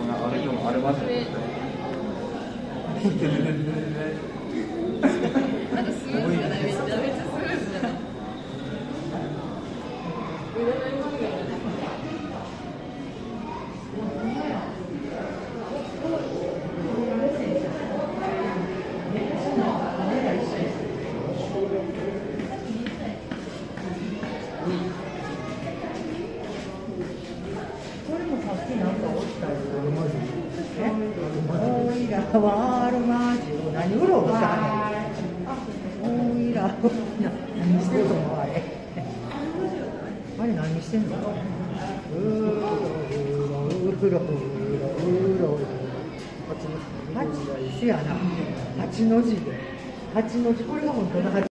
そうなあれもありまね。らはアルマジオ何うろうろしたかねおいら何してんのあれあれ何してんのうろうろうろうろうろうろ八の字やな八の字で八の字これが本当の八